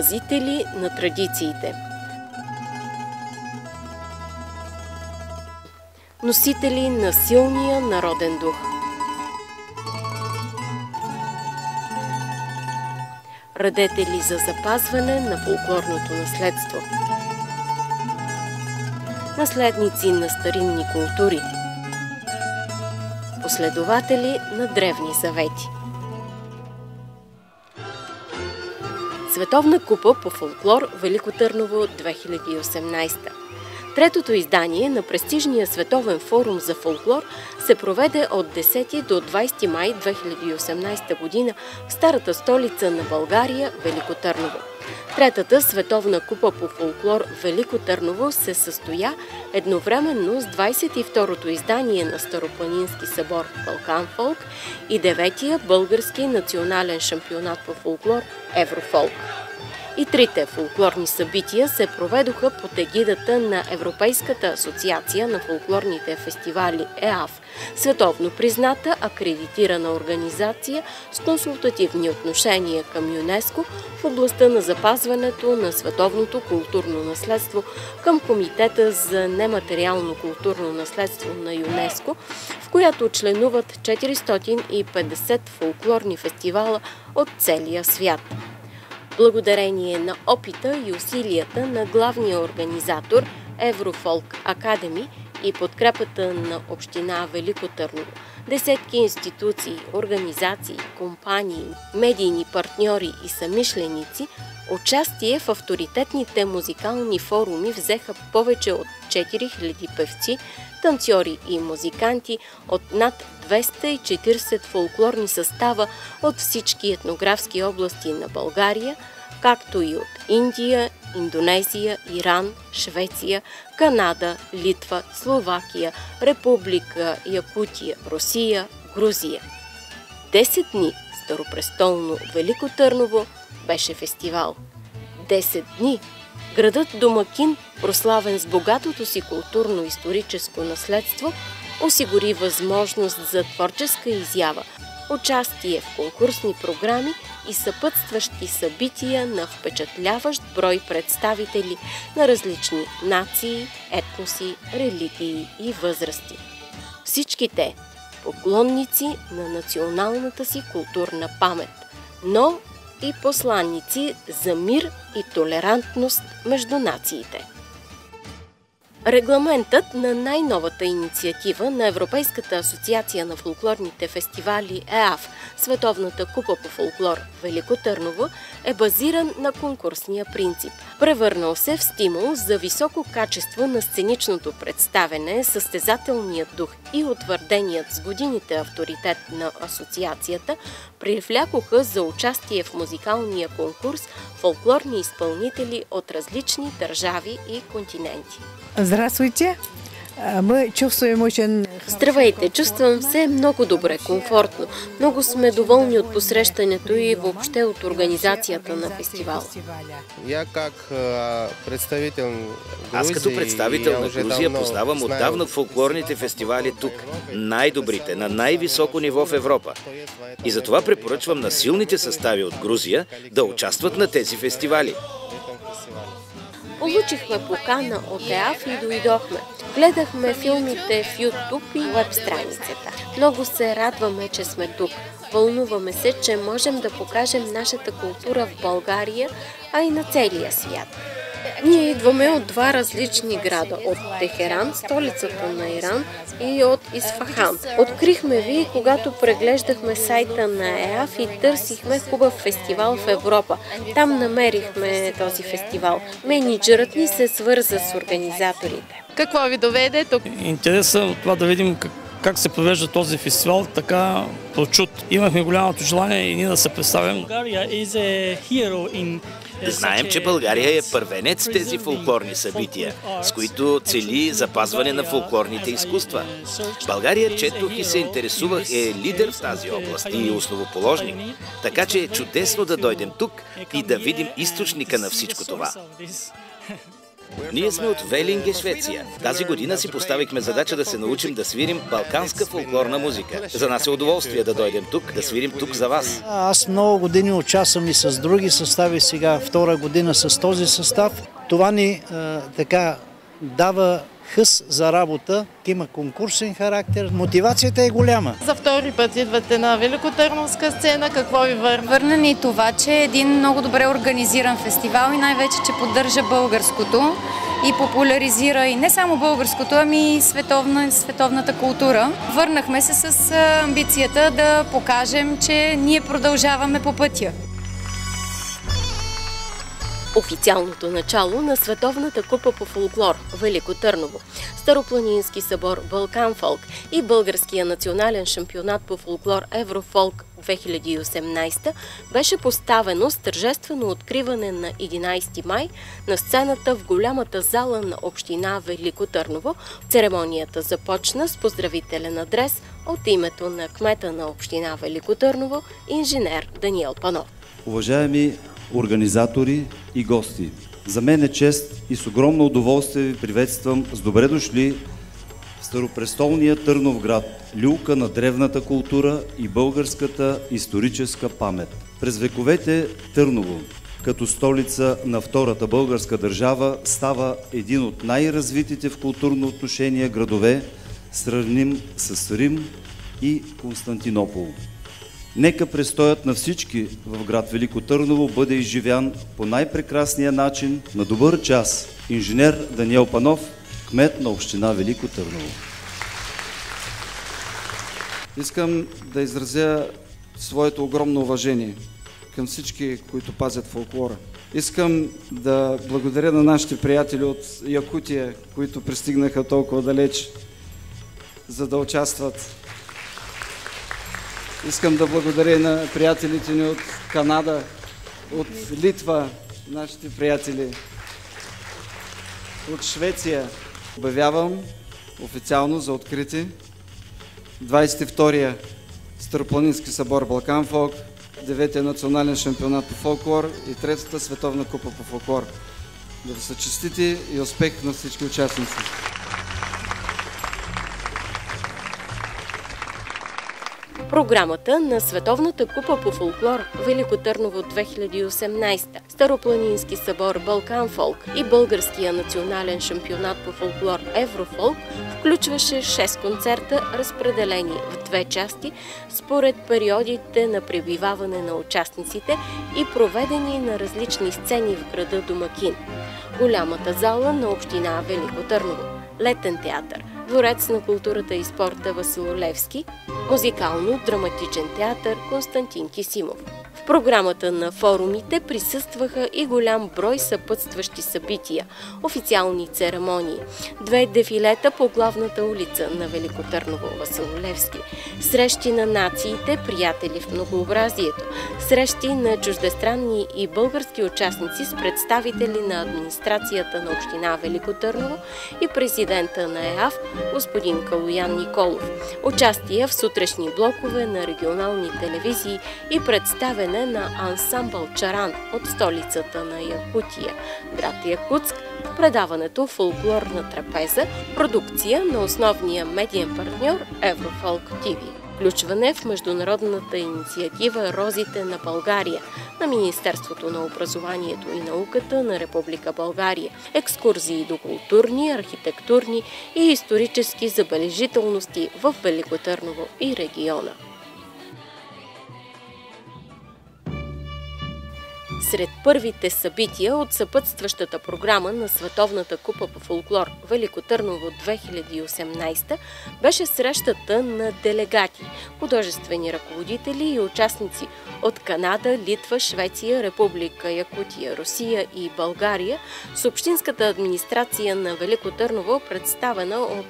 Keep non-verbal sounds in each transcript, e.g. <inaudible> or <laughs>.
пазители на традициите. Носители на силния народен дух. Радетели за запазване на фолклорното наследство. Наследници на старинни култури. Последователи на древни завети. Световна купа по фолклор Велико Търново 2018. Третото издание на престижния световен форум за фолклор се проведе от 10 до 20 май 2018 година в старата столица на България Велико Търново. Третата световна купа по фолклор Велико Търново се състоя едновременно с 22-то издание на Старопланински събор Балкан Фолк и 9-тия български национален шампионат по фолклор Еврофолк. И трите фолклорни събития се проведоха под егидата на Европейската асоциация на фолклорните фестивали ЕАФ, световно призната акредитирана организация с консултативни отношения към ЮНЕСКО в областта на запазването на световното културно наследство към Комитета за нематериално културно наследство на ЮНЕСКО, в която членуват 450 фолклорни фестивала от целия свят. Благодарение на опита и усилията на главния организатор Еврофолк Академи и подкрепата на Община Велико Търново, десетки институции, организации, компании, медийни партньори и самишленици, участие в авторитетните музикални форуми взеха повече от 4000 певци, танцори и музиканти от над 240 фолклорни състава от всички етнографски области на България, както и от Индия, Индонезия, Иран, Швеция, Канада, Литва, Словакия, Република Якутия, Русия, Грузия. Десет дни Старопрестолно Велико Търново беше фестивал. Десет дни градът Домакин, прославен с богатото си културно-историческо наследство, осигури възможност за творческа изява, участие в конкурсни програми и съпътстващи събития на впечатляващ брой представители на различни нации, етноси, религии и възрасти. Всички те поклонници на националната си културна памет, но и посланници за мир и толерантност между нациите. Регламентът на най-новата инициатива на Европейската асоциация на фолклорните фестивали ЕАФ Световната купа по фолклор Велико Търново е базиран на конкурсния принцип. Превърнал се в стимул за високо качество на сценичното представене, състезателният дух и утвърденият с годините авторитет на асоциацията привлякоха за участие в музикалния конкурс фолклорни изпълнители от различни държави и континенти. Здравствуйте! Мы чувствуем очень... Здравейте! Чувствам се много добре, комфортно. Много сме доволни от посрещането и въобще от организацията на фестивала. Я как представител Аз като представител на Грузия познавам отдавна фолклорните фестивали тук. Най-добрите, на най-високо ниво в Европа. И затова препоръчвам на силните състави от Грузия да участват на тези фестивали. Получихме покана от ЕАФ и дойдохме. Гледахме филмите в YouTube и веб страницата. Много се радваме, че сме тук. Вълнуваме се, че можем да покажем нашата култура в България, а и на целия свят. Ние идваме от два различни града. От Техеран, столицата на Иран, и от Исфахан. Открихме ви, когато преглеждахме сайта на ЕАФ и търсихме хубав фестивал в Европа. Там намерихме този фестивал. Менеджерът ни се свърза с организаторите. Какво ви доведе тук? Интересът от това да видим как, как се провежда този фестивал, така прочут. Имахме голямото желание и ние да се представим. Знаем, че България е първенец в тези фолклорни събития, с които цели запазване на фолклорните изкуства. България, четох и се интересувах, е лидер в тази област и основоположник. Така че е чудесно да дойдем тук и да видим източника на всичко това. Ние сме от Велинге, Швеция. Тази година си поставихме задача да се научим да свирим балканска фолклорна музика. За нас е удоволствие да дойдем тук, да свирим тук за вас. Аз много години участвам и с други състави, сега втора година с този състав. Това ни а, така дава хъс за работа, има конкурсен характер, мотивацията е голяма. За втори път идвате на Великотърновска сцена, какво ви върна? Върна ни това, че е един много добре организиран фестивал и най-вече, че поддържа българското и популяризира и не само българското, ами и световна, световната култура. Върнахме се с амбицията да покажем, че ние продължаваме по пътя. Официалното начало на Световната купа по фолклор Велико Търново, Старопланински събор Балкан Фолк и Българския национален шампионат по фолклор Еврофолк 2018 беше поставено с тържествено откриване на 11 май на сцената в голямата зала на община Велико Търново. Церемонията започна с поздравителен адрес от името на кмета на община Велико Търново, инженер Даниел Панов. Уважаеми организатори и гости. За мен е чест и с огромно удоволствие ви приветствам с добре дошли в Старопрестолния Търнов град, люлка на древната култура и българската историческа памет. През вековете Търново, като столица на Втората българска държава, става един от най-развитите в културно отношение градове, сравним с Рим и Константинопол. Нека престоят на всички в град Велико Търново бъде изживян по най-прекрасния начин на добър час. Инженер Даниел Панов, кмет на община Велико Търново. Искам да изразя своето огромно уважение към всички, които пазят фолклора. Искам да благодаря на нашите приятели от Якутия, които пристигнаха толкова далеч, за да участват Искам да благодаря на приятелите ни от Канада, от Литва, нашите приятели, от Швеция. Обявявам официално за открити 22-я Старопланински събор Балкан Фолк, 9-я национален шампионат по фолклор и третата световна купа по фолклор. Да са честити и успех на всички участници! Програмата на Световната купа по фолклор Велико Търново 2018, Старопланински събор Балкан Фолк и Българския национален шампионат по фолклор Еврофолк включваше 6 концерта, разпределени в две части, според периодите на пребиваване на участниците и проведени на различни сцени в града Домакин. Голямата зала на община Велико Търново, Летен театър – Дворец на културата и спорта Васило Левски, музикално-драматичен театър Константин Кисимов. В програмата на форумите присъстваха и голям брой съпътстващи събития, официални церемонии, две дефилета по главната улица на Велико Търново Василолевски, срещи на нациите, приятели в многообразието, срещи на чуждестранни и български участници с представители на администрацията на община Велико Търново и президента на ЕАВ господин Калуян Николов, участие в сутрешни блокове на регионални телевизии и представен представяне на ансамбъл Чаран от столицата на Якутия, град Якутск, предаването Фолклорна трапеза, продукция на основния медиен партньор Еврофолк ТВ включване в международната инициатива Розите на България на Министерството на образованието и науката на Република България, екскурзии до културни, архитектурни и исторически забележителности в Великотърново и региона. Сред първите събития от съпътстващата програма на Световната купа по фолклор Велико Търново 2018 беше срещата на делегати, художествени ръководители и участници от Канада, Литва, Швеция, Република Якутия, Русия и България с Общинската администрация на Велико Търново, представена от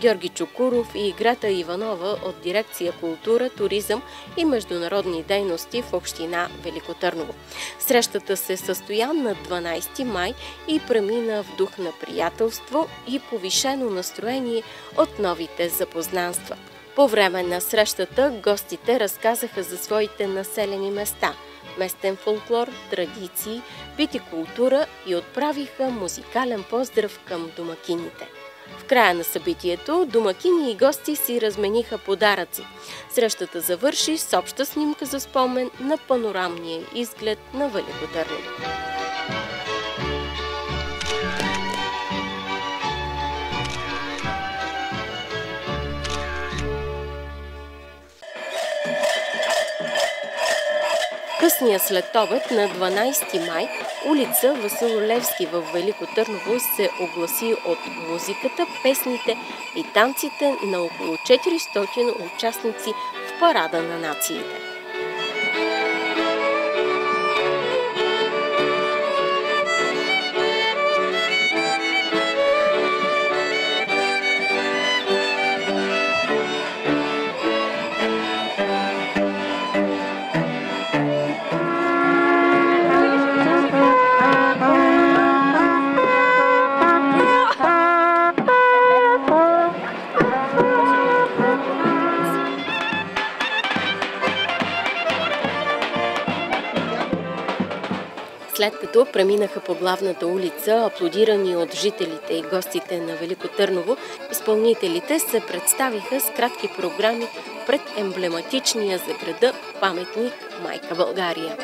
Георги Чукуров и Грата Иванова от дирекция култура, туризъм и международни дейности в община Велико Търново. Срещата се състоя на 12 май и премина в дух на приятелство и повишено настроение от новите запознанства. По време на срещата гостите разказаха за своите населени места – местен фолклор, традиции, витикултура и отправиха музикален поздрав към домакините. Края на събитието домакини и гости си размениха подаръци. Срещата завърши с обща снимка за спомен на панорамния изглед на Велико Търново. Късния след обед на 12 май улица Васил Левски в Велико Търново се огласи от музиката, песните и танците на около 400 участници в парада на нациите. Като преминаха по главната улица, аплодирани от жителите и гостите на Велико Търново, изпълнителите се представиха с кратки програми пред емблематичния за града паметник Майка България.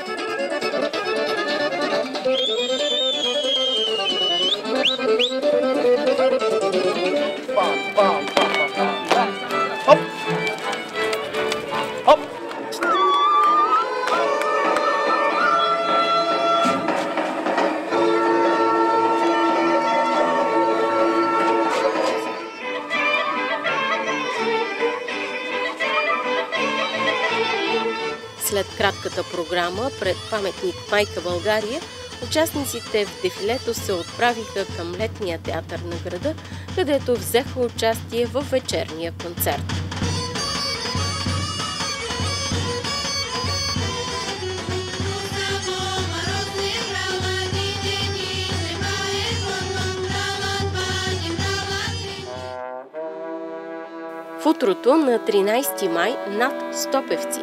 Кратката програма пред паметник Майка България, участниците в дефилето се отправиха към летния театър на града, където взеха участие в вечерния концерт. В утрото на 13 май над 100 певци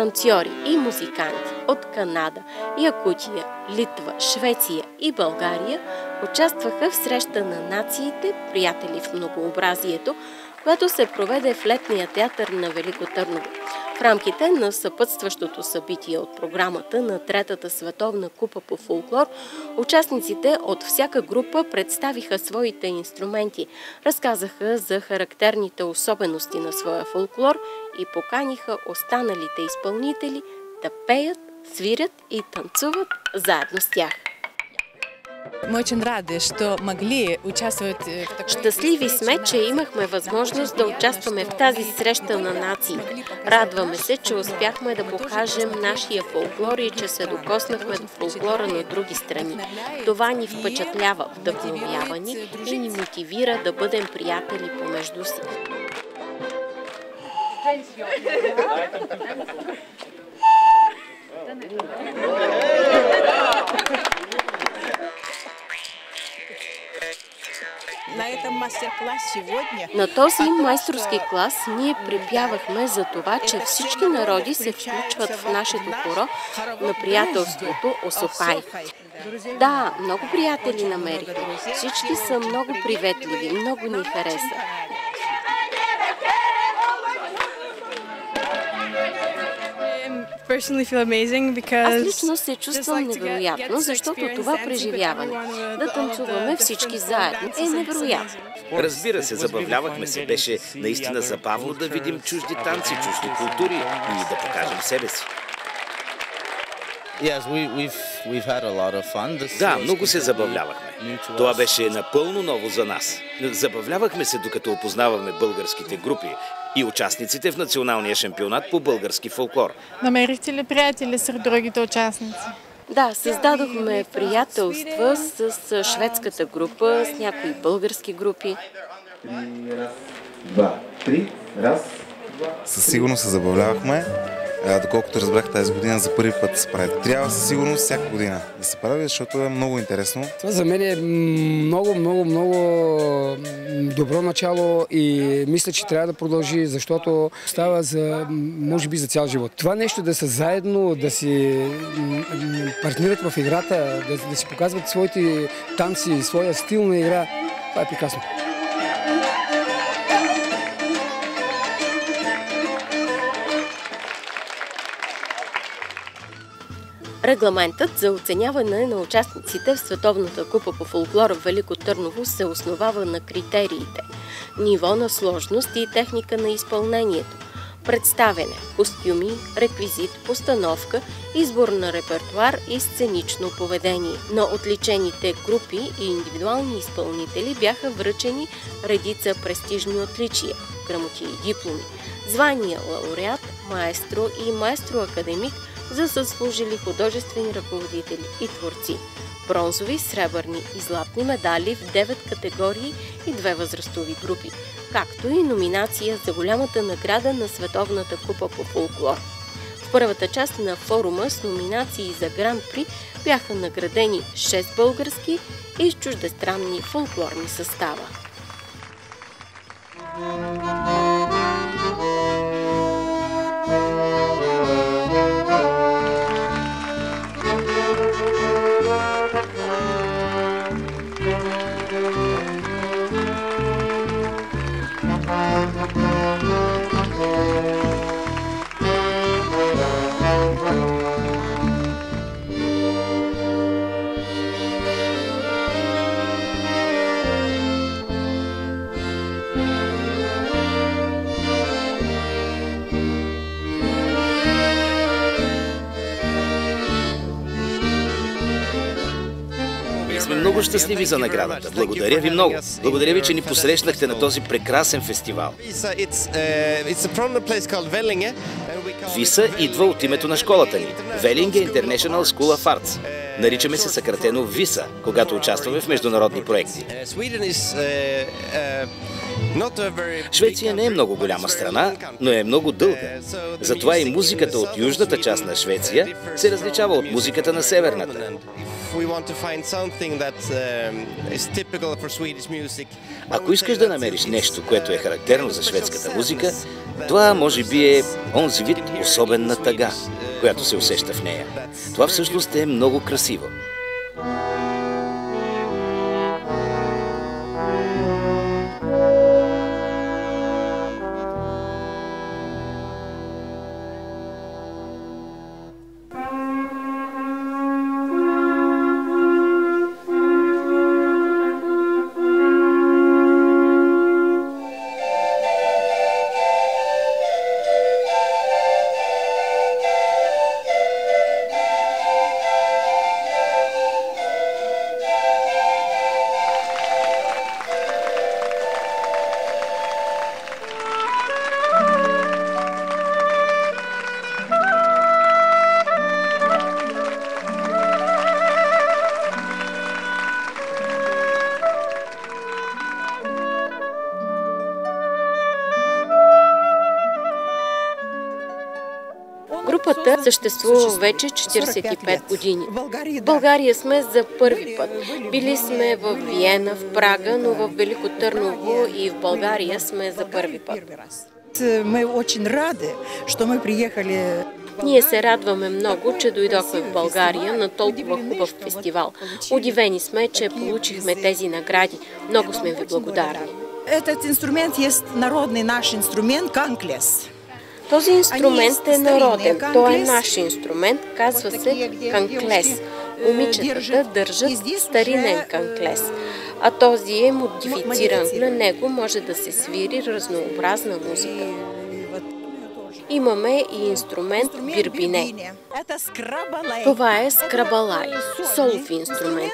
танцори и музиканти от Канада, Якутия, Литва, Швеция и България участваха в среща на нациите, приятели в многообразието, която се проведе в летния театър на Велико Търново. В рамките на съпътстващото събитие от програмата на Третата световна купа по фолклор, участниците от всяка група представиха своите инструменти, разказаха за характерните особености на своя фолклор и поканиха останалите изпълнители да пеят, свирят и танцуват заедно с тях. Мы очень рады, что могли участвовать в такой... Щастливи сме, че имахме възможност да участваме в тази среща на нации. Радваме се, че успяхме да покажем нашия фолклор и че се докоснахме до фолклора на други страни. Това ни впечатлява, вдъхновява ни и ни мотивира да бъдем приятели помежду си. На този майсторски клас ние припявахме за това, че всички народи се включват в нашето хоро на приятелството Осопай. Да, много приятели намерихме. Всички са много приветливи, много ни хареса. Аз лично се чувствам невероятно, защото това преживяване, да танцуваме всички заедно, е невероятно. Разбира се, забавлявахме се. Беше наистина забавно да видим чужди танци, чужди култури и да покажем себе си. Да, много се забавлявахме. Това беше напълно ново за нас. Забавлявахме се, докато опознаваме българските групи и участниците в националния шампионат по български фолклор. Намерихте ли приятели сред другите участници? Да, създадохме приятелства с шведската група, с някои български групи. Три, раз, два, три, раз. Със сигурност се забавлявахме. А, доколкото разбрах тази година за първи път се прави. Трябва със сигурност всяка година да се прави, защото е много интересно. Това за мен е много, много, много добро начало и мисля, че трябва да продължи, защото става за, може би, за цял живот. Това нещо да са заедно, да си партнират в играта, да, да си показват своите танци, своя стил на игра, това е прекрасно. Регламентът за оценяване на участниците в Световната купа по фолклора в Велико Търново се основава на критериите – ниво на сложност и техника на изпълнението, представене, костюми, реквизит, постановка, избор на репертуар и сценично поведение. На отличените групи и индивидуални изпълнители бяха връчени редица престижни отличия, грамоти и дипломи, звания лауреат, маестро и маестро-академик – за заслужили художествени ръководители и творци. Бронзови, сребърни и златни медали в 9 категории и две възрастови групи, както и номинация за голямата награда на Световната купа по фолклор. В първата част на форума с номинации за Гран-при бяха наградени 6 български и чуждестранни фолклорни състава. много щастливи за наградата. Благодаря ви много. Благодаря ви, че ни посрещнахте на този прекрасен фестивал. Виса идва от името на школата ни. Велинге International School of Arts. Наричаме се съкратено ВИСА, когато участваме в международни проекти. Швеция не е много голяма страна, но е много дълга. Затова и музиката от южната част на Швеция се различава от музиката на северната. Ако искаш да намериш нещо, което е характерно за шведската музика, това може би е онзи вид особена тъга, която се усеща в нея. Това всъщност е много красиво. Групата съществува вече 45 години. В България сме за първи път. Били сме в Виена, в Прага, но в Велико Търново и в България сме за първи път. Мы очень рады, что мы приехали ние се радваме много, че дойдохме в България на толкова хубав фестивал. Удивени сме, че получихме тези награди. Много сме ви благодарни. Этот инструмент е народный наш инструмент канклес. Този инструмент е народен. Той е наш инструмент, казва се канклес. Момичетата държат старинен канклес, а този е модифициран. На него може да се свири разнообразна музика. Имаме и инструмент бирбине. Това е скрабалай, солов инструмент.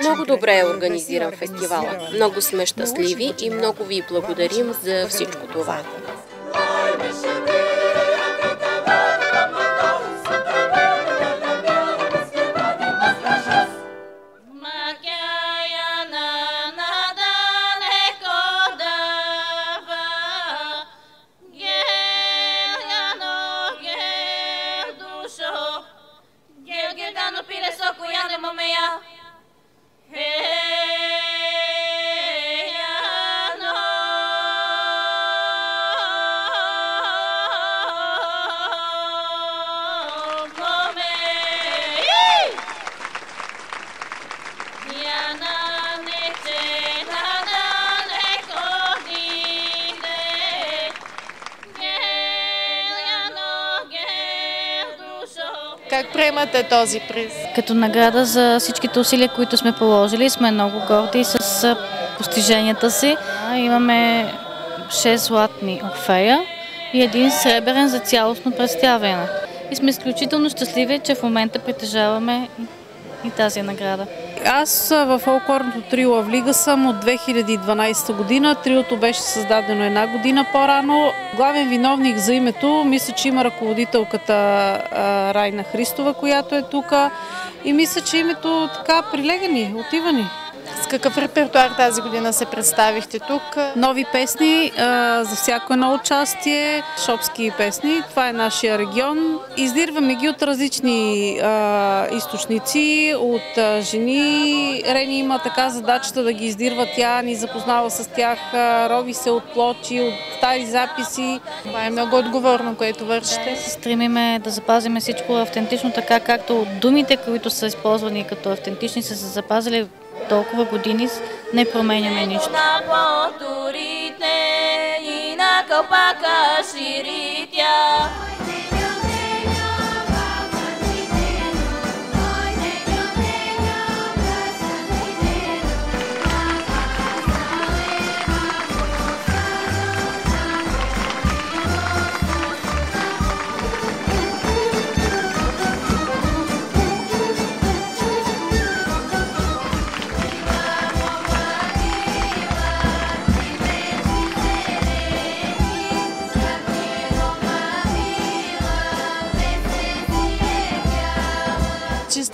Много добре е организиран фестивала. Много сме щастливи и много ви благодарим за всичко това. Christ. Как приемате този приз? Като награда за всичките усилия, които сме положили, сме много горди с постиженията си. Имаме 6 златни орфея и един сребърен за цялостно представяне. И сме изключително щастливи, че в момента притежаваме и тази награда. Аз в фолклорното трио Лига съм от 2012 година. Триото беше създадено една година по-рано. Главен виновник за името, мисля, че има ръководителката Райна Христова, която е тук. И мисля, че името така прилегани, отивани. С какъв репертуар тази година се представихте тук? Нови песни а, за всяко едно участие, шопски песни. Това е нашия регион. Издирваме ги от различни а, източници, от а, жени. Рени има така задачата да ги издирва тя, ни запознава с тях, а, рови се от плочи, от стари записи. Това е много отговорно, което вършите. Се стремиме да запазиме всичко автентично, така както думите, които са използвани като автентични, са се запазили толкова години, не променяме нищо. На потурите и на кълпака ширитя.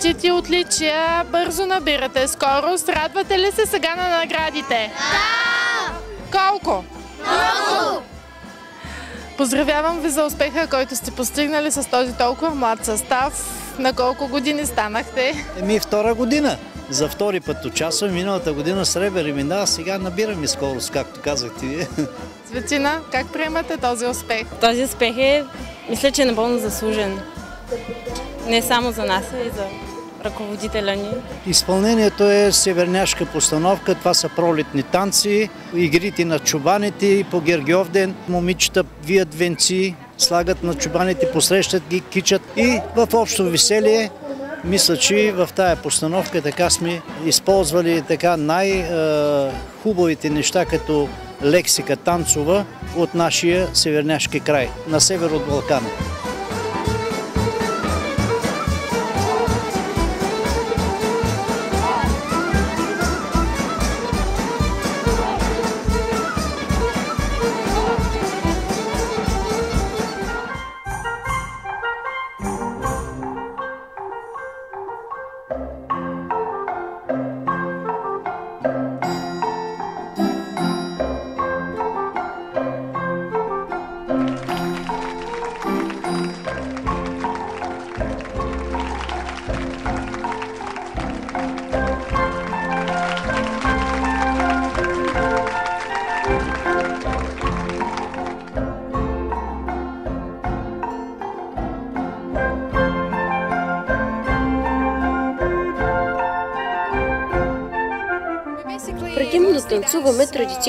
Честити отличия, бързо набирате скорост. Радвате ли се сега на наградите? Да! Колко? Много! Поздравявам ви за успеха, който сте постигнали с този толкова млад състав. На колко години станахте? Еми втора година. За втори път участвам. Миналата година сребър мина, а сега набираме скорост, както казахте вие. Светина, как приемате този успех? Този успех е, мисля, че е напълно заслужен. Не само за нас, а и за ръководителя ни. Изпълнението е северняшка постановка. Това са пролетни танци, игрите на чубаните и по Гергиовден. Момичета вият венци, слагат на чубаните, посрещат ги, кичат и в общо веселие мисля, че в тая постановка така сме използвали така най-хубавите неща като лексика танцова от нашия северняшки край, на север от Балкана.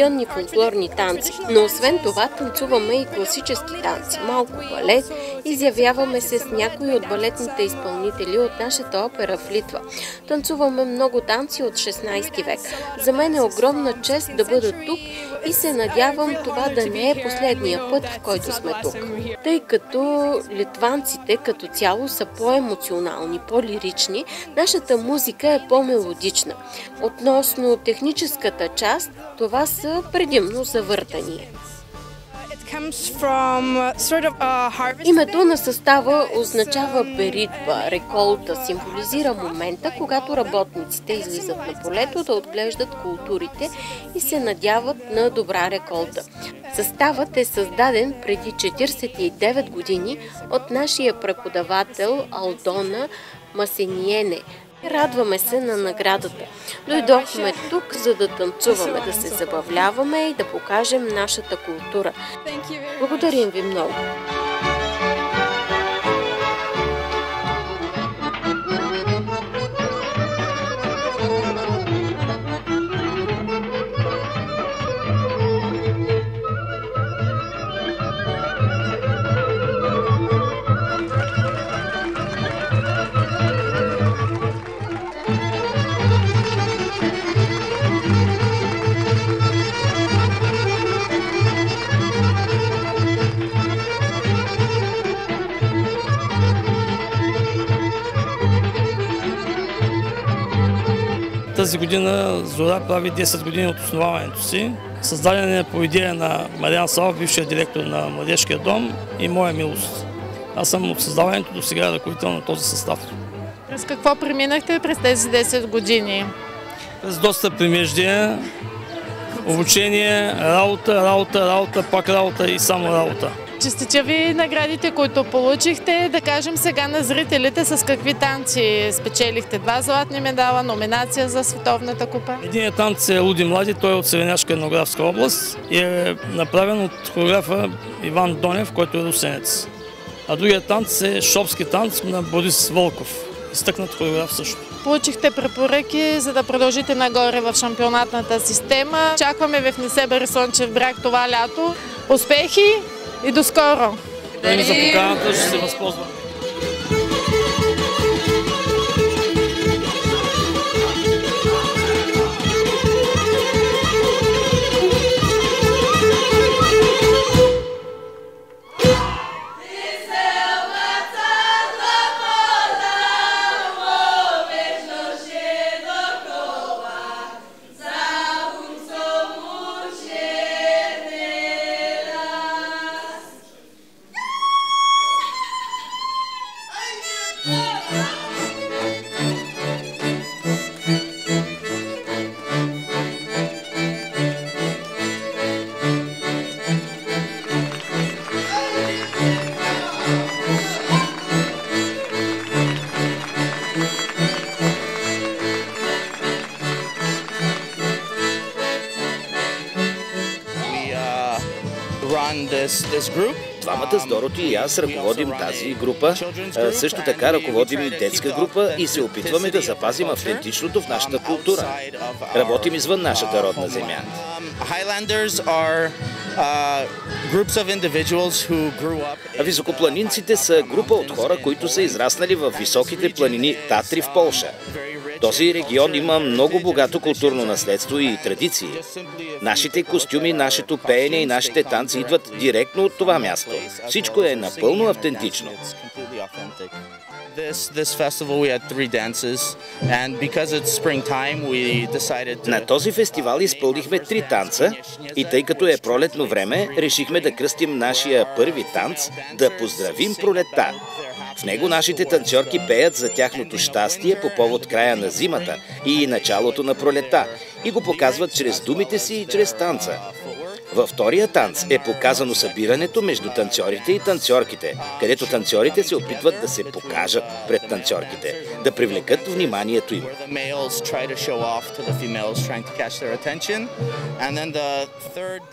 Традиционни фолклорни танци, но освен това танцуваме и класически танци, малко балет, изявяваме се с някои от балетните изпълнители от нашата опера в Литва. Танцуваме много танци от 16 век. За мен е огромна чест да бъда тук и се надявам това да не е последния път, в който сме тук. Тъй като литванците като цяло са по-емоционални, по-лирични, нашата музика е по-мелодична. Относно техническата част, това са предимно завъртания. Името на състава означава беритба, реколта, символизира момента, когато работниците излизат на полето да отглеждат културите и се надяват на добра реколта. Съставът е създаден преди 49 години от нашия преподавател Алдона Масениене. Радваме се на наградата. Дойдохме тук, за да танцуваме, да се забавляваме и да покажем нашата култура. Благодарим ви много. Тази година Зора прави 10 години от основаването си. Създаден е по идея на Мариан Савов, бившия директор на Младежкия дом и моя милост. Аз съм от създаването до сега ръководител на този състав. През какво преминахте през тези 10 години? През доста примеждия, обучение, работа, работа, работа, пак работа и само работа. Честитя ви наградите, които получихте. Да кажем сега на зрителите с какви танци спечелихте. Два златни медала, номинация за Световната купа. Единият танц е Луди Млади, той е от Севеняшка етнографска област и е направен от хореографа Иван Донев, който е русенец. А другият танц е шопски танц на Борис Волков, изтъкнат хореограф също. Получихте препоръки, за да продължите нагоре в шампионатната система. Чакваме ви в Несебър Слънчев бряг това лято. Успехи и до скоро! Благодарим за поканата, ще се възползвам. Дороти и аз ръководим тази група. А, Също така ръководим и детска група и се опитваме да запазим автентичното в нашата култура. Работим извън нашата родна земя. Uh, Високопланинците са група от хора, които са израснали в високите планини Татри в Полша. Този регион има много богато културно наследство и традиции. Нашите костюми, нашето пеене и нашите танци идват директно от това място. Всичко е напълно автентично. На този фестивал изпълнихме три танца и тъй като е пролетно време, решихме да кръстим нашия първи танц да поздравим пролетта. В него нашите танцорки пеят за тяхното щастие по повод края на зимата и началото на пролета и го показват чрез думите си и чрез танца. Във втория танц е показано събирането между танцорите и танцорките, където танцорите се опитват да се покажат пред танцорките, да привлекат вниманието им.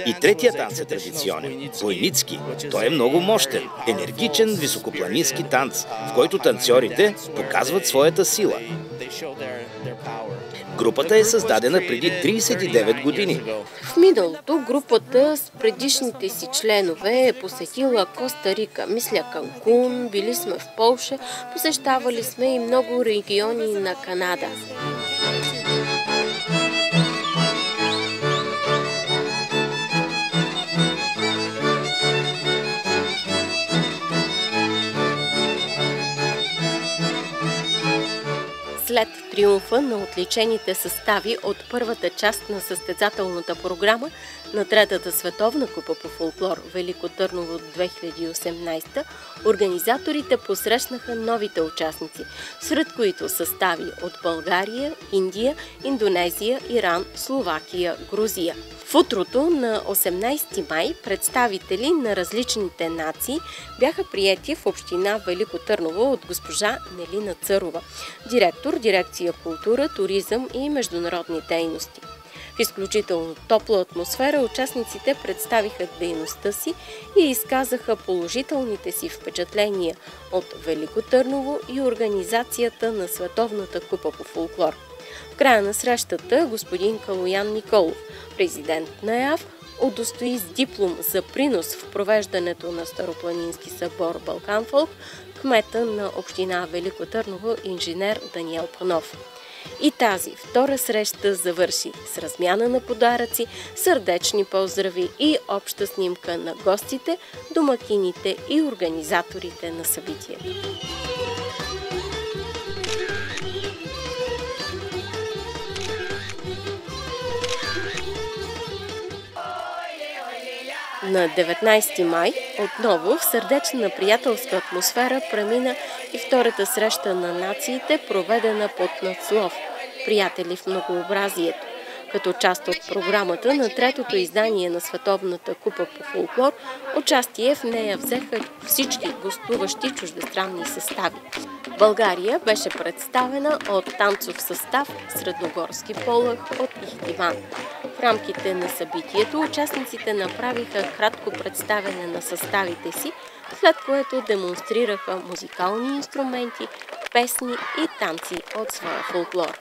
И третия танц е традиционен, войницки. Той е много мощен, енергичен, високопланински танц, в който танцорите показват своята сила. Групата е създадена преди 39 години. В миналото групата с предишните си членове е посетила Коста Рика, мисля Канкун, били сме в Полша, посещавали сме и много региони на Канада. След триумфа на отличените състави от първата част на състезателната програма на Третата световна купа по фолклор Велико Търново 2018, организаторите посрещнаха новите участници, сред които състави от България, Индия, Индонезия, Иран, Словакия, Грузия. В утрото на 18 май представители на различните нации бяха приети в община Велико Търново от госпожа Нелина Църова, директор дирекция култура, туризъм и международни дейности. В изключително топла атмосфера участниците представиха дейността си и изказаха положителните си впечатления от Велико Търново и организацията на Световната купа по фолклор. Края на срещата господин Калоян Николов, президент на ЯВ, удостои с диплом за принос в провеждането на Старопланински събор Балкан Фолк кмета на община Велико Търново инженер Даниел Панов. И тази втора среща завърши с размяна на подаръци, сърдечни поздрави и обща снимка на гостите, домакините и организаторите на събитието. На 19 май отново в сърдечна приятелска атмосфера премина и втората среща на нациите, проведена под надслов «Приятели в многообразието». Като част от програмата на третото издание на Световната купа по фолклор, участие в нея взеха всички гостуващи чуждестранни състави. България беше представена от танцов състав Средногорски полъх от Ихтиван. В рамките на събитието участниците направиха кратко представяне на съставите си, след което демонстрираха музикални инструменти, песни и танци от своя фолклор.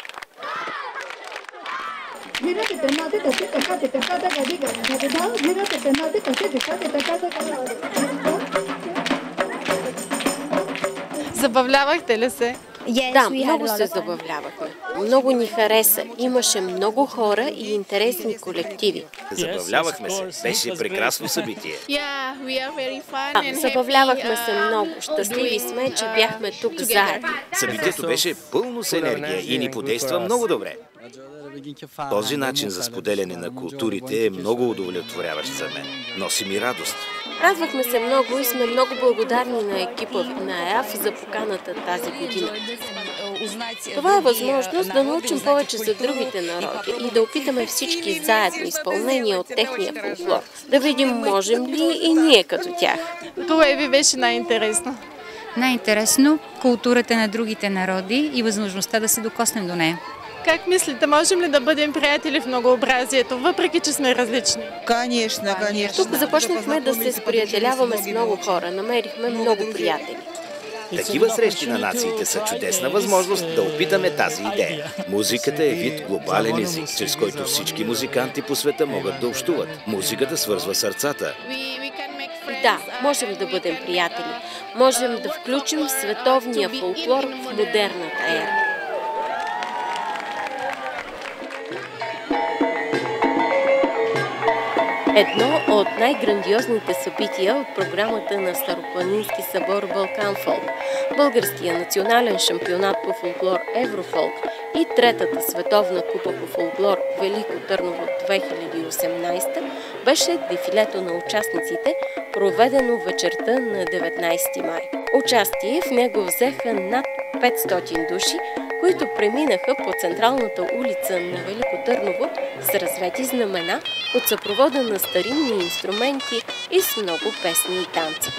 Забавлявахте ли се? Yes, да, много се забавлявахме. Много ни хареса. Имаше много хора и интересни колективи. Забавлявахме се. Беше прекрасно събитие. <laughs> Да, забавлявахме се много. Щастливи сме, че бяхме тук заедно. Събитието беше пълно с енергия и ни подейства много добре. Този начин за споделяне на културите е много удовлетворяващ за мен. Носи ми радост. Радвахме се много и сме много благодарни на екипа на ЕАФ за поканата тази година. Това е възможност да научим повече за другите народи и да опитаме всички заедно изпълнение от техния фолклор. Да видим можем ли и ние като тях. Кое ви беше най-интересно? Най-интересно културата на другите народи и възможността да се докоснем до нея. Как мислите, можем ли да бъдем приятели в многообразието, въпреки че сме различни? Конечно, конечно. Тук започнахме да се сприятеляваме с много хора, намерихме много приятели. Такива срещи на нациите са чудесна възможност да опитаме тази идея. Музиката е вид глобален език, чрез който всички музиканти по света могат да общуват. Музиката свързва сърцата. Да, можем да бъдем приятели. Можем да включим световния фолклор в модерната ера. Едно от най-грандиозните събития от програмата на Старопланински събор Балкан Фолк, българския национален шампионат по фолклор Еврофолк и третата световна купа по фолклор Велико Търново 2018 беше дефилето на участниците, проведено вечерта на 19 май. Участие в него взеха над 500 души, които преминаха по централната улица на Велико Търново с развети знамена под съпровода на старинни инструменти и с много песни и танци.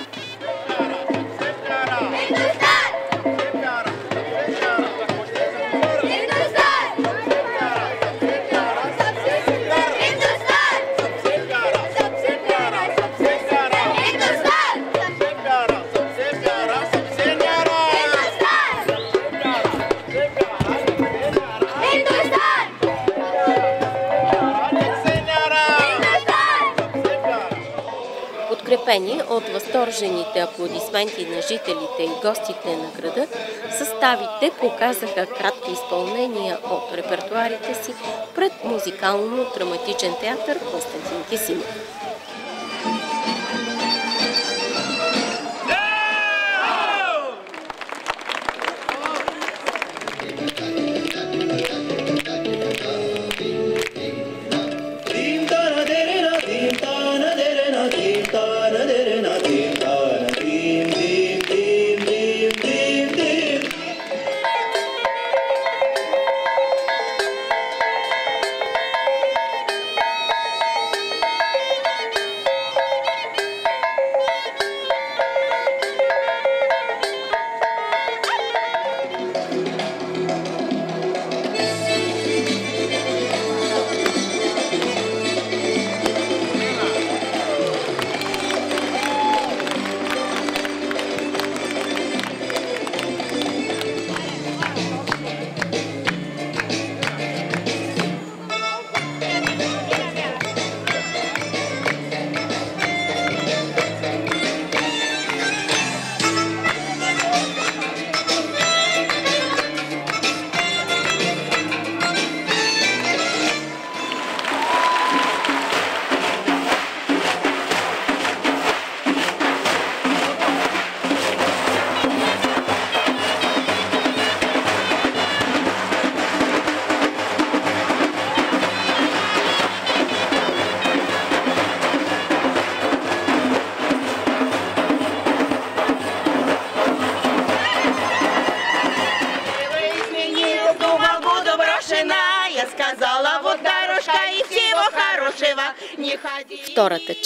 Подкрепени от възторжените аплодисменти на жителите и гостите на града, съставите показаха кратки изпълнения от репертуарите си пред музикално-драматичен театър Константин Кисимов.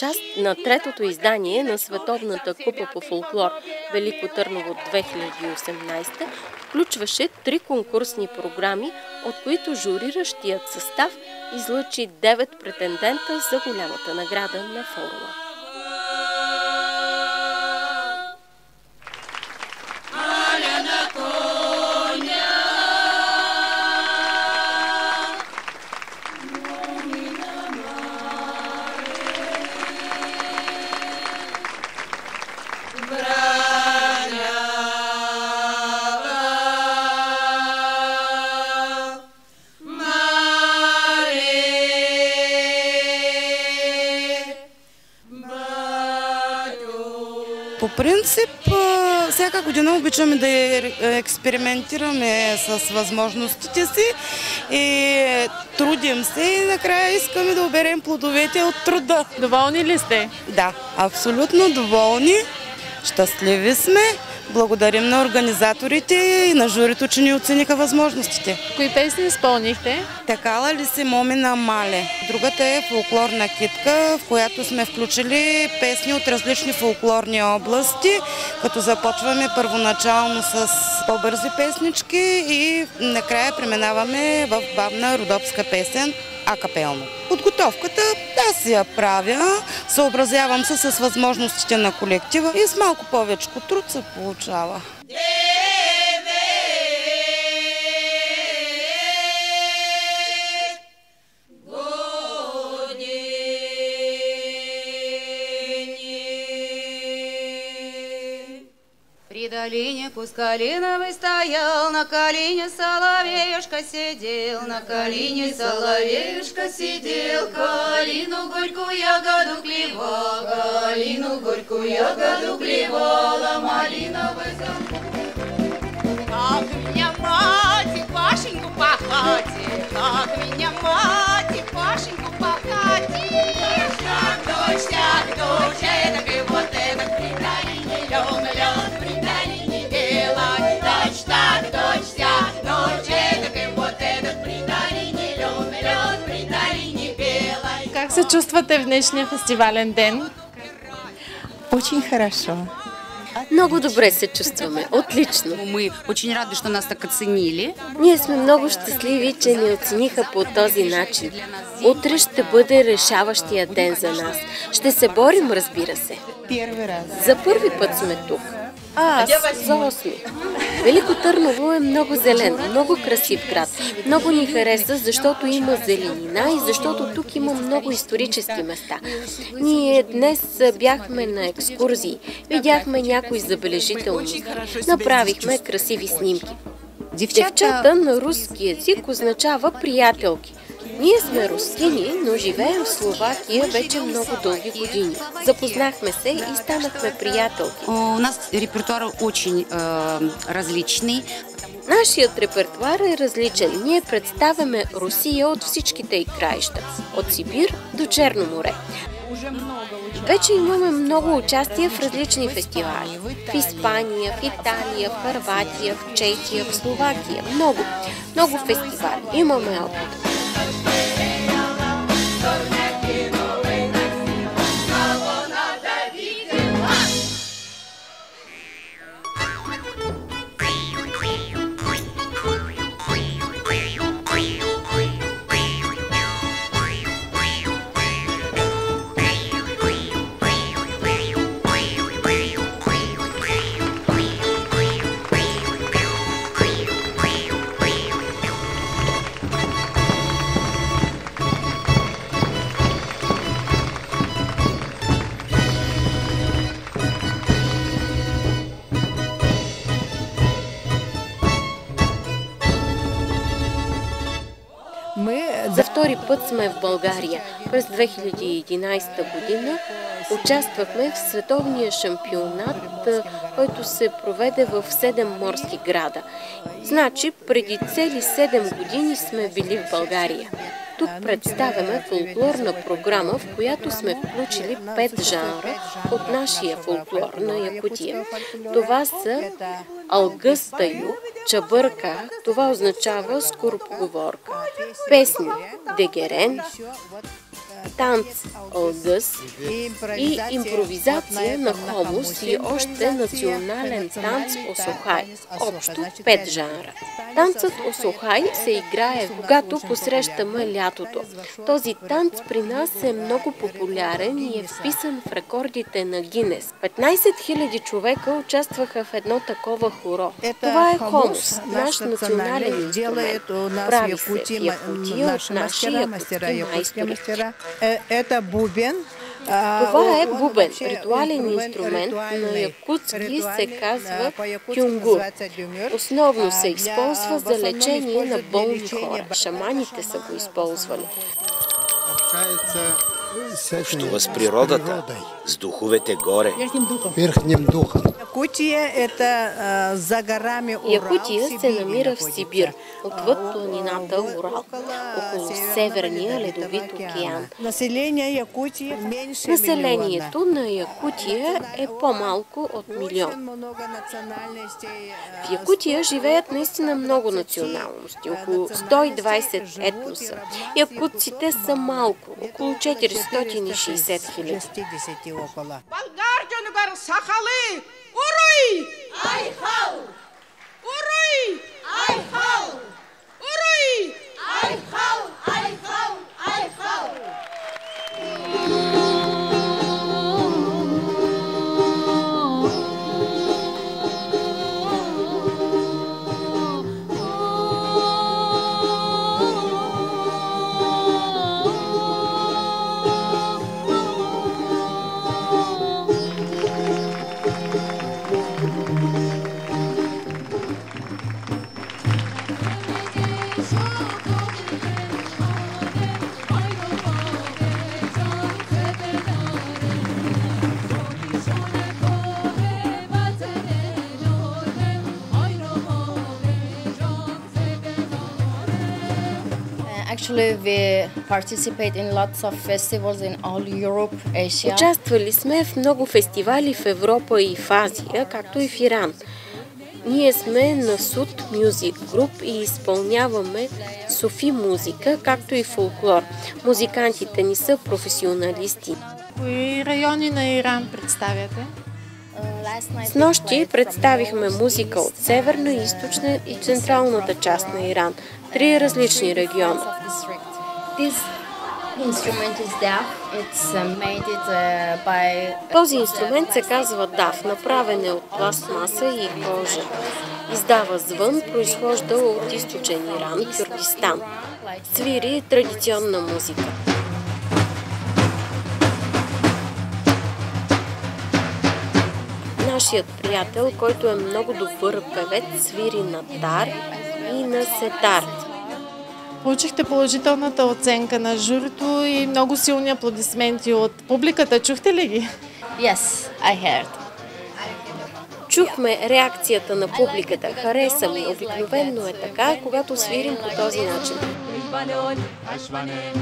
Част на третото издание на Световната купа по фолклор Велико Търново 2018 включваше три конкурсни програми, от които журиращият състав излъчи 9 претендента за голямата награда на форума. Година обичаме да експериментираме с възможностите си и трудим се и накрая искаме да оберем плодовете от труда. Доволни ли сте? Да, абсолютно доволни. Щастливи сме. Благодарим на организаторите и на журито, че ни оцениха възможностите. Кои песни изпълнихте? Такала ли си момина Мале? Другата е фолклорна китка, в която сме включили песни от различни фолклорни области, като започваме първоначално с по-бързи песнички и накрая преминаваме в бавна родопска песен акапелно. Подготовката да си я правя, съобразявам се с възможностите на колектива и с малко повече труд се получава. При долине куст калиновый стоял, на калине соловеюшка сидел, на калине соловеюшка сидел, калину горькую ягоду клевал, калину горькую ягоду клевала, малиновый Как меня мать Пашеньку по хате, как меня мать Пашеньку по хате. Так дочь, так дочь, эдак и вот эдак, при долине се чувствате в днешния фестивален ден? Очень хорошо. Много добре се чувстваме. Отлично. Мы очень рады, что нас так оценили. Ние сме много щастливи, че ни оцениха по този начин. Утре ще бъде решаващия ден за нас. Ще се борим, разбира се. За първи път сме тук. А, аз за осми. Велико Търново е много зелен, много красив град. Много ни хареса, защото има зеленина и защото тук има много исторически места. Ние днес бяхме на екскурзии, видяхме някои забележителности, направихме красиви снимки. Девчата на руски език означава приятелки. Ние сме рускини, но живеем в Словакия вече много дълги години. Запознахме се и станахме приятелки. У нас репертуар очень э, различный. Нашият репертуар е различен. Ние представяме Русия от всичките й краища. От Сибир до Черно море. Вече имаме много участия в различни фестивали. В Испания, в Италия, в Харватия, в Чехия, в Словакия. Много. Много фестивали. Имаме опит. За втори път сме в България. През 2011 година участвахме в световния шампионат, който се проведе в 7 морски града. Значи, преди цели 7 години сме били в България. Тук представяме фолклорна програма, в която сме включили пет жанра от нашия фолклор на Якутия. Това са Алгъста юг, Чабърка, това означава скоропоговорка. Песни Дегерен, танц Олгъс и импровизация на хомус и още национален танц Осохай, общо пет жанра. Танцът Осохай се играе, когато посрещаме лятото. Този танц при нас е много популярен и е вписан в рекордите на Гинес. 15 000 човека участваха в едно такова хоро. Това е хомус, наш национален инструмент. Прави се в Якутия от наши якутски майстори. Это бубен. Това е бубен, ритуален инструмент на якутски се казва кюнгур. Основно се използва за лечение на болни хора. Шаманите са го използвали. Общува с природата, с духовете горе. Верхним духом. Якутия это а, за горами Урал. Якутия се намира в Сибир, отвъд планината Урал, около Северния ледовит океан. Население Якутии меньше Населението на Якутия е по-малко от милион. В Якутия живеят наистина много националности, около 120 етноса. Якутците са малко, около სტოტინიში ისეთხილე ბალგარჯონ ბარ სახალი! ურუი აი ხალ ურუი აი ხალ ურუი აი ხალ აი ხალ აი ხალ Actually, we participate in lots of festivals in all Europe, Asia. Участвали сме в много фестивали в Европа и в Азия, както и в Иран. Ние сме на Суд Music Group и изпълняваме софи музика, както и фолклор. Музикантите ни са професионалисти. Кои райони на Иран представяте? С нощи представихме музика от северна, източна и централната част на Иран. Три различни региона. Uh, uh, Този инструмент се казва дав, направен е от пластмаса и кожа. Издава звън, произхожда от източен Иран, Кюрдистан. Свири традиционна музика. Нашият приятел, който е много добър певец, свири на тар и на сетар. Получихте положителната оценка на журито и много силни аплодисменти от публиката. Чухте ли ги? Yes, I heard. Чухме реакцията на публиката. Хареса ми. Обикновенно е така, когато свирим по този начин. balon, ashvanen,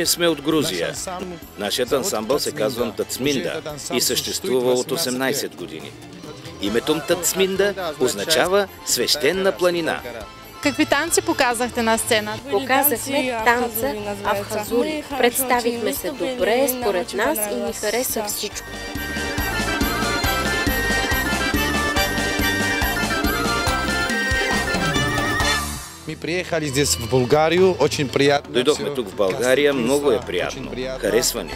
Ние сме от Грузия. Нашият ансамбъл се казва Мтацминда и съществува от 18 години. Името Мтацминда означава свещена планина. Какви танци показахте на сцена? Показахме танца Абхазули. Представихме се добре, според нас и ни хареса всичко. Приехали здесь в Болгарию, очень приятно. Дойдохме тук в България, много е приятно. Харесва ни.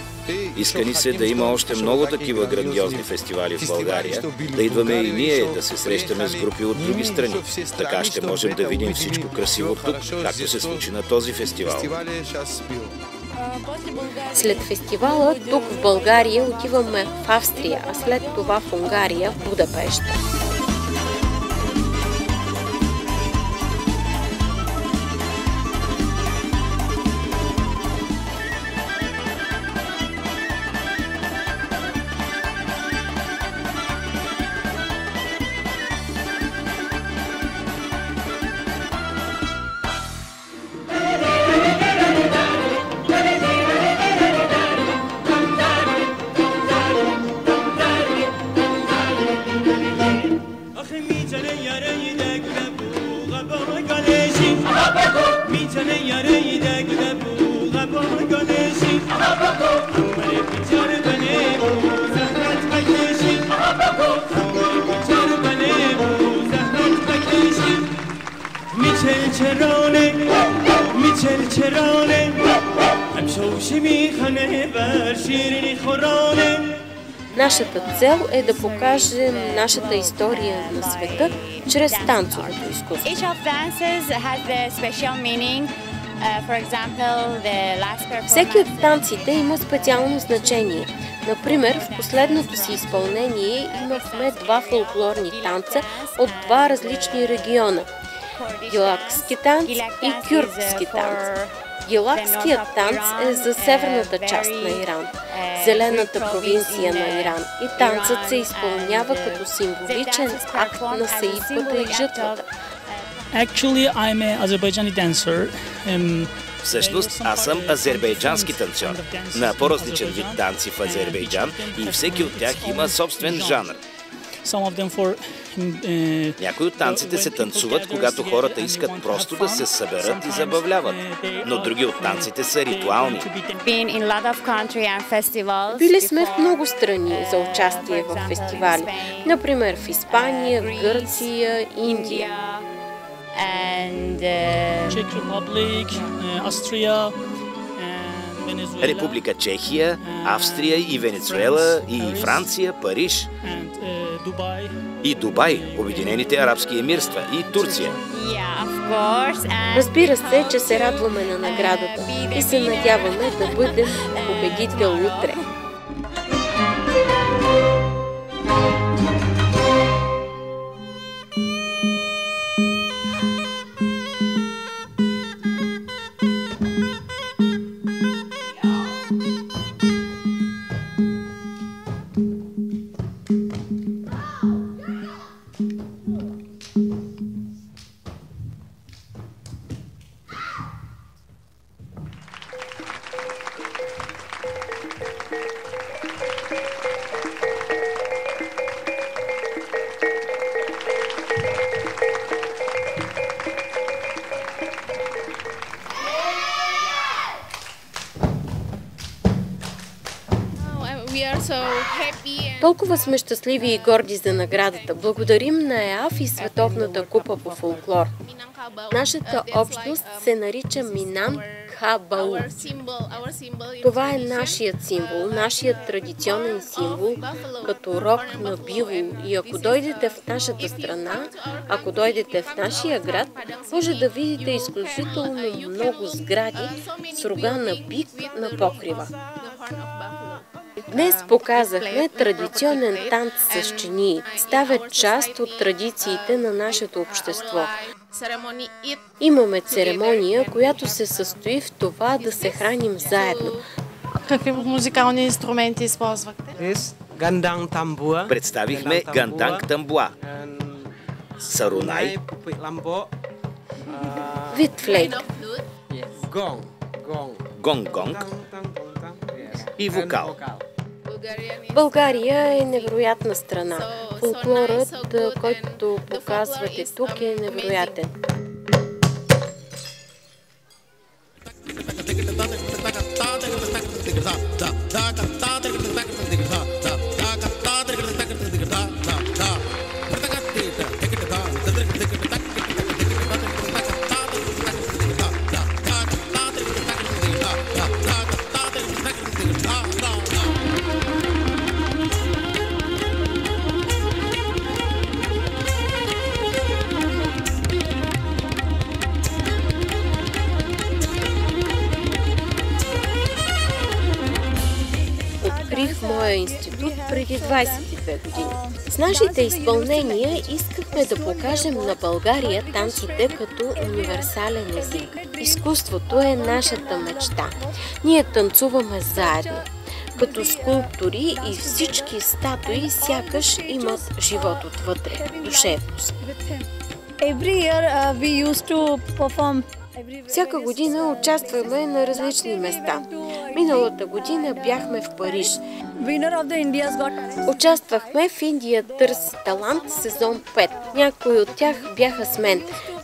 Иска ни се да има още много такива грандиозни фестивали в България, да идваме и ние да се срещаме с групи от други страни. Така ще можем да видим всичко красиво тук, както се случи на този фестивал. След фестивала тук в България отиваме в Австрия, а след това в Унгария, в Будапешта. میچل چرانه هم شوشی میخانه بر شیرینی خورانه Нашата цел е да покажем нашата история на света чрез танцовото изкуство. Each of dances has the special meaning. Uh, for example, the last performance. Всеки от танците има специално значение. Например, в последното си изпълнение имахме два фолклорни танца от два различни региона – Гилакски танц и Кюртски танц. Гилакският танц е за северната част на Иран, зелената провинция на Иран и танцът се изпълнява като символичен акт на сеитбата и жътвата. Actually, I'm an Azerbaijani dancer. Um, Всъщност, аз съм азербайджански танцор на по-различен вид танци в Азербайджан и всеки от тях има собствен жанр. some of them for Някои от танците се танцуват, когато хората искат просто да се съберат и забавляват, но други от танците са ритуални. Били сме в много страни за участие в фестивали. Например, в Испания, Гърция, Индия. And uh, Czech Republic, uh, Austria, Република Чехия, Австрия и Венецуела, и Франция, Париж, и Дубай, Обединените арабски емирства, и Турция. Разбира се, че се радваме на наградата и се надяваме да бъдем победител утре. Толкова сме щастливи и горди за наградата. Благодарим на ЕАФ и Световната купа по фолклор. Нашата общност се нарича Минан Хабау. Това е нашият символ, нашият традиционен символ, като рок на било. И ако дойдете в нашата страна, ако дойдете в нашия град, може да видите изключително много сгради с рога на бик на покрива. Днес показахме традиционен танц с чинии. Става част от традициите на нашето общество. Имаме церемония, която се състои в това да се храним заедно. Какви музикални инструменти използвахте? Представихме Ганданг Тамбуа, Сарунай, Вид флейт. Гонг-гонг и вокал. България е невероятна страна. Фолклорът, който показвате тук е невероятен. С нашите изпълнения искахме да покажем на България танците като универсален език. Изкуството е нашата мечта. Ние танцуваме заедно като скулптори и всички статуи сякаш имат живот отвътре, душевност. Uh, Всяка година участваме на различни места. Миналата година бяхме в Париж. Участвахме в Индия Търси талант сезон 5. Някои от тях бяха с мен.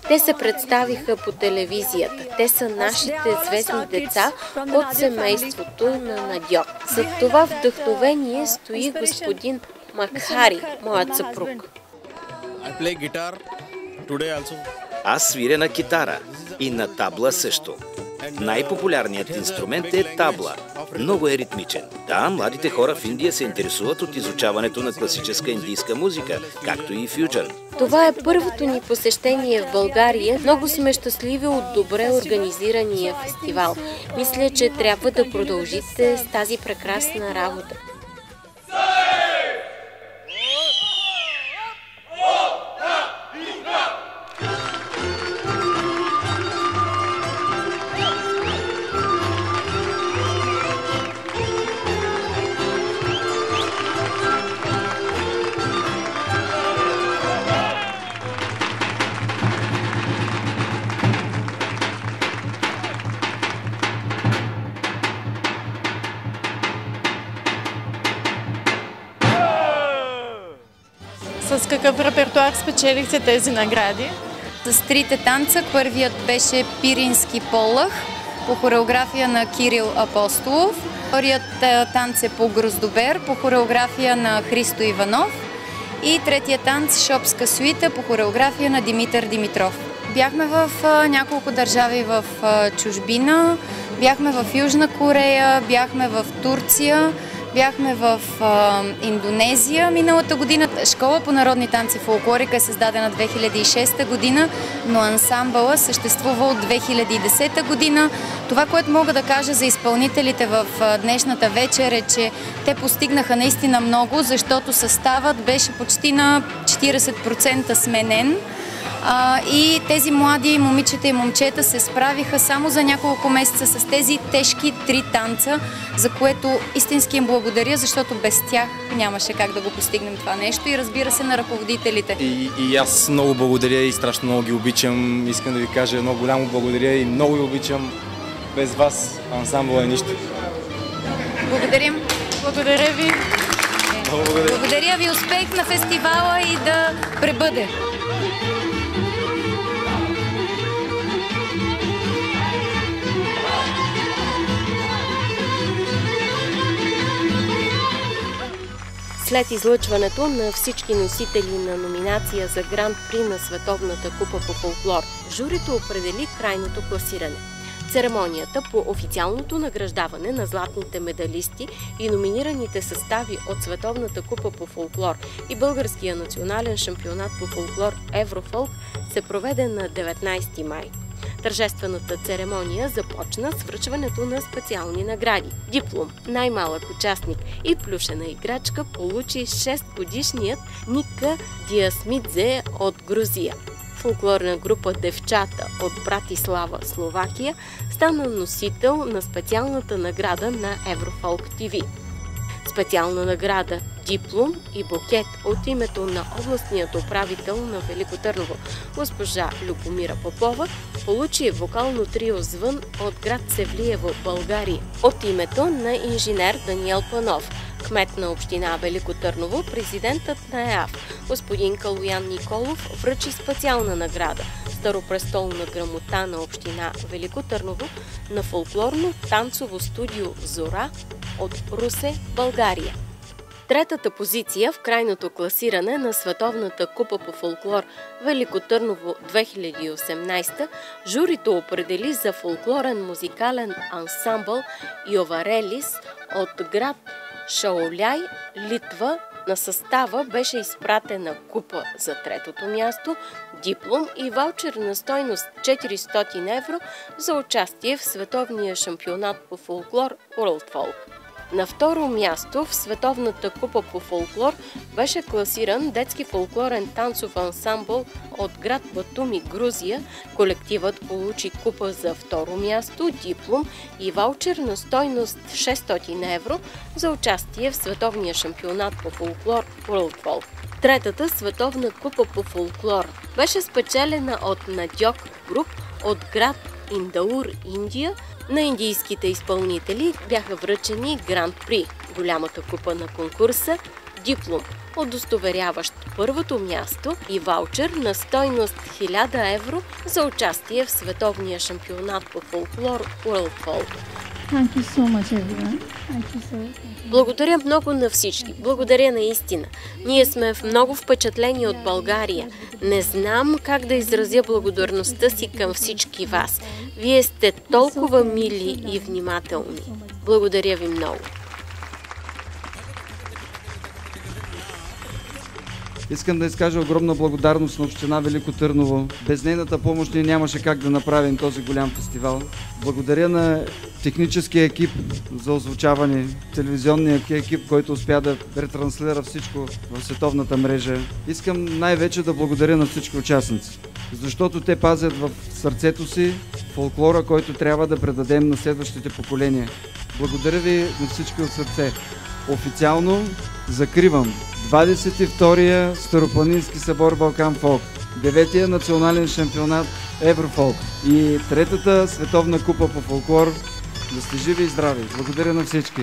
Те се представиха по телевизията. Те са нашите звездни деца от семейството на Надьо. За това вдъхновение стои господин Макхари, моят съпруг. I play guitar today also. Аз свиря на китара и на табла също. Най-популярният инструмент е табла. Много е ритмичен. Да, младите хора в Индия се интересуват от изучаването на класическа индийска музика, както и фюджън. Това е първото ни посещение в България. Много сме щастливи от добре организирания фестивал. Мисля, че трябва да продължите с тази прекрасна работа. Репертуар спечелихте тези награди? С трите танца първият беше Пирински полъх по хореография на Кирил Апостолов. Вторият е, танц е по Гроздобер по хореография на Христо Иванов. И третия танц Шопска суита по хореография на Димитър Димитров. Бяхме в а, няколко държави в а, чужбина. Бяхме в Южна Корея, бяхме в Турция, бяхме в а, Индонезия миналата година. Школа по народни танци фолклорика е създадена 2006 година, но ансамбъла съществува от 2010 година. Това, което мога да кажа за изпълнителите в а, днешната вечер е, че те постигнаха наистина много, защото съставът беше почти на 40% сменен. А, и тези млади момичета и момчета се справиха само за няколко месеца с тези тежки три танца, за което истински им благодаря, защото без тях нямаше как да го постигнем това нещо и разбира се на ръководителите. И, и аз много благодаря и страшно много ги обичам. Искам да ви кажа едно голямо благодаря и много ви обичам. Без вас ансамбъл е нищо. Благодарим. Благодаря ви. Благодаря. Благодаря ви, успех на фестивала и да пребъде. След излъчването на всички носители на номинация за Гранд При на Световната купа по фолклор, журито определи крайното класиране. Церемонията по официалното награждаване на златните медалисти и номинираните състави от Световната купа по фолклор и Българския национален шампионат по фолклор Еврофолк се проведе на 19 май. Тържествената церемония започна с връчването на специални награди. Диплом, най-малък участник и плюшена играчка получи 6-годишният Ника Диасмидзе от Грузия. Фолклорна група Девчата от Братислава, Словакия, стана носител на специалната награда на Еврофолк ТВ. Специална награда, диплом и букет от името на областният управител на Велико Търново, госпожа Любомира Попова, получи вокално трио звън от град Севлиево, България. От името на инженер Даниел Панов, кмет на община Велико Търново, президентът на ЕАФ, господин Калуян Николов, връчи специална награда Старопрестолна грамота на община Велико Търново на фолклорно танцово студио Зора от Русе, България. Третата позиция в крайното класиране на Световната купа по фолклор Велико Търново 2018 журито определи за фолклорен музикален ансамбъл Йоварелис от град Шаоляй, Литва. На състава беше изпратена купа за третото място, диплом и ваучер на стойност 400 евро за участие в световния шампионат по фолклор World Folk. На второ място в Световната купа по фолклор беше класиран детски фолклорен танцов ансамбъл от град Батуми, Грузия. Колективът получи купа за второ място, диплом и ваучер на стойност 600 евро за участие в световния шампионат по фолклор World Folk. Третата световна купа по фолклор беше спечелена от Надьок Груп от град Индаур, Индия. На индийските изпълнители бяха връчени Гранд При, голямата купа на конкурса, диплом, удостоверяващ първото място и ваучер на стойност 1000 евро за участие в световния шампионат по фолклор World Folk. Благодаря много на всички. Благодаря наистина. Ние сме в много впечатлени от България. Не знам как да изразя благодарността си към всички вас. Вие сте толкова мили и внимателни. Благодаря ви много. Искам да изкажа огромна благодарност на Община Велико Търново. Без нейната помощ ние нямаше как да направим този голям фестивал. Благодаря на техническия екип за озвучаване, телевизионния екип, който успя да ретранслира всичко в световната мрежа. Искам най-вече да благодаря на всички участници, защото те пазят в сърцето си фолклора, който трябва да предадем на следващите поколения. Благодаря ви на всички от сърце. Официално закривам 22-я Старопланински събор Балкан Фолк, 9-я национален шампионат Еврофолк и третата световна купа по фолклор. Да сте живи и здрави! Благодаря на всички!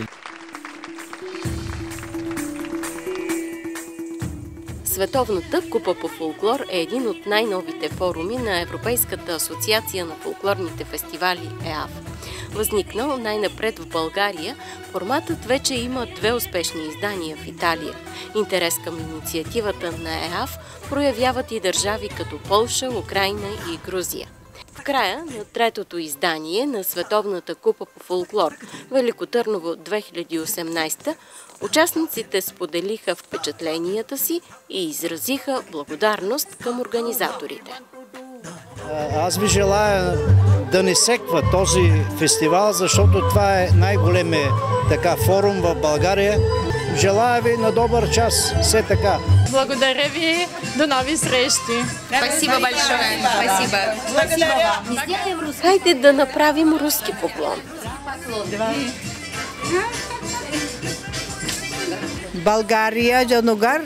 Световната купа по фолклор е един от най-новите форуми на Европейската асоциация на фолклорните фестивали ЕАФ. Възникнал най-напред в България, форматът вече има две успешни издания в Италия. Интерес към инициативата на ЕАФ проявяват и държави като Полша, Украина и Грузия. В края на третото издание на Световната купа по фолклор Велико Търново 2018 участниците споделиха впечатленията си и изразиха благодарност към организаторите. Аз ви желая да не секва този фестивал, защото това е най-големият така форум в България. Желая ви на добър час, все така. Благодаря ви. До нови срещи. Спасибо большое. Спасибо. Хайде да направим руски поклон. България Джаногар,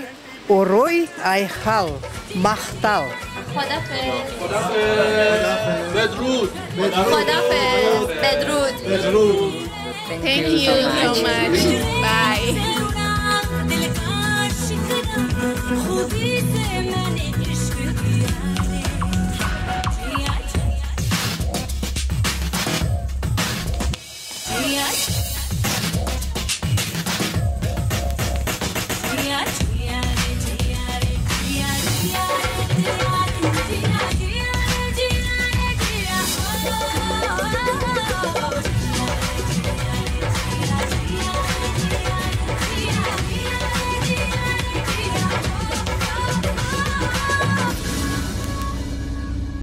Орой Айхал, Махтал. خدافز خدافز بدرود خدافز بدرود بدرود Thank you so much. Bye. Yeah.